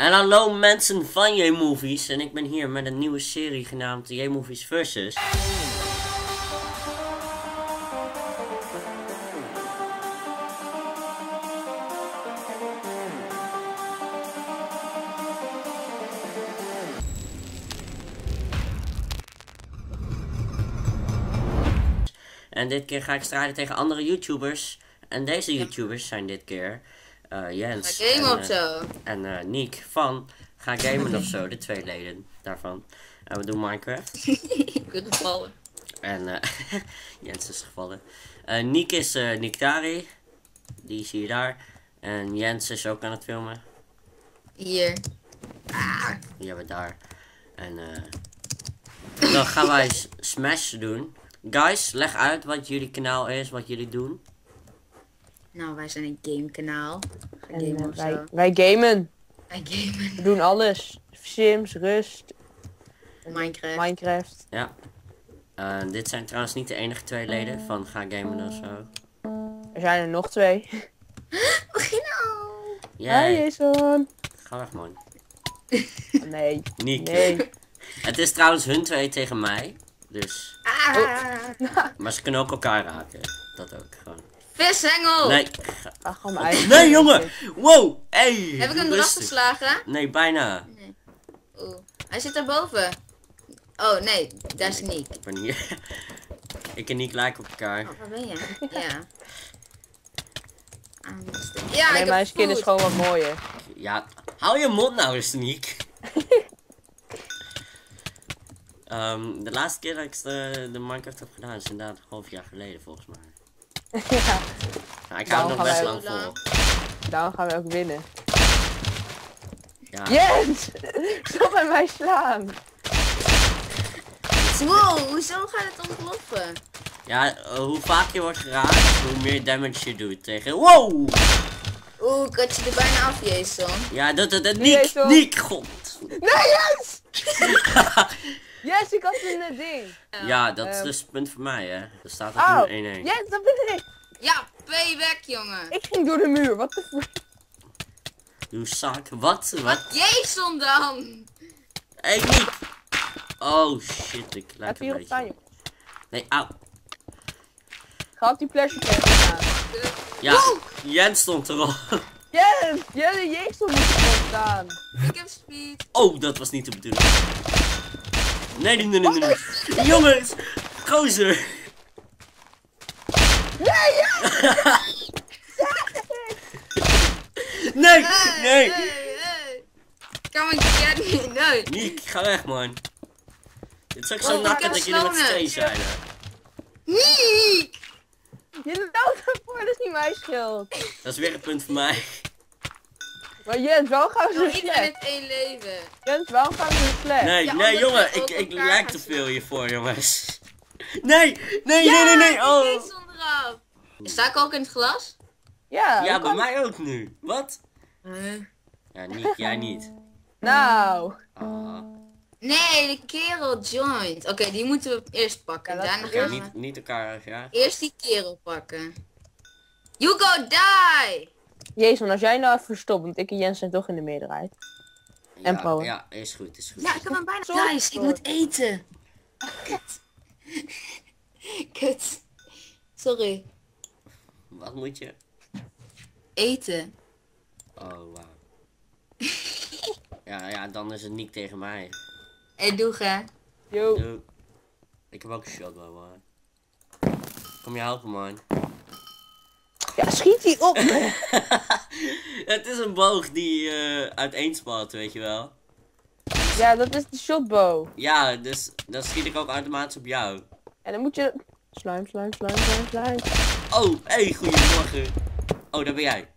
En hallo mensen van J-Movies. En ik ben hier met een nieuwe serie genaamd J-Movies Versus. En dit keer ga ik strijden tegen andere YouTubers. En deze YouTubers zijn dit keer Jens Ga en, of eh, zo. en eh, Niek van Ga Gamen of zo, de twee leden daarvan. En we doen Minecraft. Ik ben gevallen. En eh Jens is gevallen. Eh Niek is eh Nick Dari. Die zie je daar. En Jens is ook aan het filmen. Hier. Die hebben we daar. En eh dan gaan wij Smash doen. Guys, leg uit wat jullie kanaal is, wat jullie doen. Nou, wij zijn een gamekanaal. Ga En, gamen eh, wij, zo. wij gamen. Wij gamen. We doen alles. Sims, Rust, Minecraft. Minecraft. Ja. Eh, dit zijn trouwens niet de enige twee leden van Ga Gamen of zo. Er zijn er nog twee. Begin al. Jij, Hi Jason. ga weg man. Nee. Niek. Nee. Het is trouwens hun twee tegen mij. Dus. Ah. Maar ze kunnen ook elkaar raken. Dat ook gewoon. Vishengel. Nee. Ga gewoon mijn eigen. Nee jongen! Wow! Hey! Heb ik hem eraf geslagen? Nee, bijna. Oeh. Hij zit daarboven. Oh nee, daar is Niek. Ik ben hier. ik en Niek lijken op elkaar. Oh, waar ben je? Ja. Ah, Ja, ik Nee, heb mijn skin is gewoon wat mooier. Ja, hou je mond nou eens, Niek. Ehm, de laatste keer dat ik de, de Minecraft heb gedaan is inderdaad een half jaar geleden volgens mij. ja. Nou, ik hou het nog gaan best lang vol. Daarom gaan we ook winnen. Ja. Jens! Stop met mij slaan. Wow, hoezo gaat het ontploffen? Ja, eh, hoe vaak je wordt geraakt, hoe meer damage je doet tegen. Wow! Oeh, ik had je er bijna af, Jason. Ja, dat, dat, dat, Niek, toch? Niek, god. Nee, Jens! Yes, ik had een eh, ding. Ja, dat is Ehm. dus het punt voor mij, hè. Er staat er nu 1-1. Jens, dat ben ik. Ja, pay weg, jongen. Ik ging door de muur. Wat de fuck? Doe zak. Wat? Wat? Jason dan? Hey, Niek! Oh shit, ik lijk een hier op beetje. Nee, auw. Ga op die pleasure cam staan. Ja, Jens stond erop. Jens! Jelle, Jason moet erop staan. Ik heb speed. Oh, dat was niet de bedoeling. Nee, nee, nee, nee, nee. Jongens, gozer. Nee, Jens! Nee, nee. Come get me. Nee. Niek, ga weg, man. Dit is ook Oh, zo nakken heb dat jullie met tweeën zijn. hè. Niek! Je loopt ervoor, dat is niet mijn schuld. Dat is weer een punt voor mij. Maar Jens, waarom gaan we Nou, zo ik ben slecht? het één leven. Jens, waarom gaan we zo slecht? Nee, Ja, nee, jongen. Ik, ik lijk te veel hiervoor, jongens. Nee, nee, nee, nee, nee. Oh. Sta ik ook in het glas? Ja, Ja, bij kan- mij ook nu. Wat? Huh? Ja, Niek, jij niet. Nou, Ah. Nee, de kerel joint. Oké, die moeten we eerst pakken. Ja, Daarna gaan we niet, niet elkaar, ja. eerst die kerel pakken. You go die! Jason, als jij nou even stopt, want ik en Jens zijn toch in de meerderheid. En Ja, Paul. Ja, is goed, is goed. Ja, ik heb hem bijna. Sorry. Guys, ik moet eten. Kut. Kut. Sorry. Wat moet je? Eten. Oh, wauw. Ja, ja, dan is het niet tegen mij. Hé, doe hè. Yo. Doe. Ik heb ook een shotgun, man. Kom je helpen, man. Ja, schiet die op. het is een boog die eh uiteenspalt, weet je wel. ja, dat is de shotbow. Ja, dus dan schiet ik ook automatisch op jou. En dan moet je... Slime, slime, slime, slime, slime. Oh, hey, goedemorgen. Oh, daar ben jij.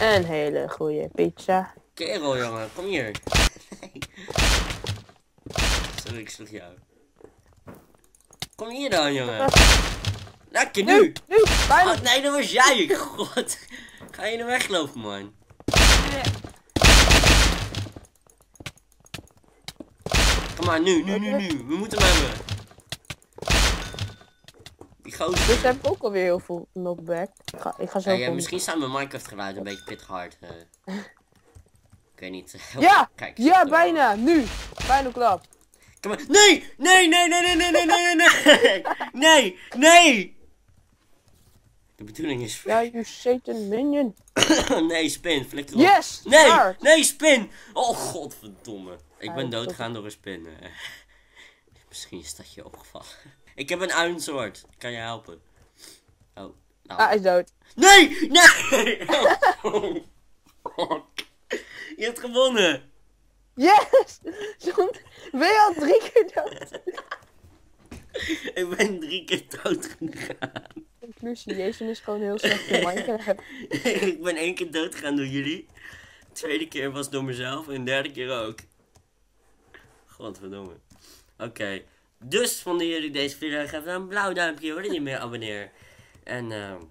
Een hele goede pizza. Kerel, jongen, kom hier. Nee. Sorry, ik sloeg jou. Kom hier dan, jongen. Lekker Nu, nu. nu, bijna. Oh, nee, dat was jij. God. Ga je er weglopen, man. Kom maar, nu, nu, nu, nu. We moeten hem hebben. Die gozer. Dus heb ik ook alweer heel veel knockback. Ik ga, ik ga zo Hey, eh, komen. misschien staat mijn Minecraft geluid een beetje pittig hard. eh. ik weet niet. Ja! Kijk, Ja, bijna! Nu! Bijna klap. Nee! Nee, nee, nee, nee, nee, nee, nee, nee, nee! Nee! De bedoeling is... Ja, you Satan minion. nee, spin, flikker op. Yes! Nee! Hard. Nee, spin! Oh, godverdomme. Ik ben dat- doodgegaan door een spin. Misschien is dat je opgevallen. Ik heb een sword. Kan je helpen? Oh, nou. Ah, hij is dood. Nee! Nee! Oh. Je hebt gewonnen! Yes! Soms ben je al drie keer dood. Ik ben drie keer dood gegaan. Conclusie, Jason is gewoon heel slecht in Minecraft. ik ben één keer dood gegaan door jullie. De tweede keer was door mezelf en de derde keer ook. Godverdomme. Oké. Dus vonden jullie deze video? Geef dan een blauw duimpje hoor, niet meer abonneer. En ehm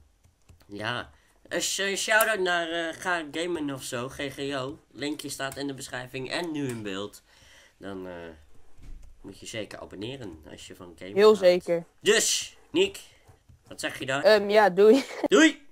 ja. Een sh- een shout-out naar eh Ga Gamen of zo, GGO. Linkje staat in de beschrijving en nu in beeld. Dan eh, moet je zeker abonneren als je van gamen Heel houdt. zeker. Dus, Niek, wat zeg je daar? Ehm, ja, doei. Doei!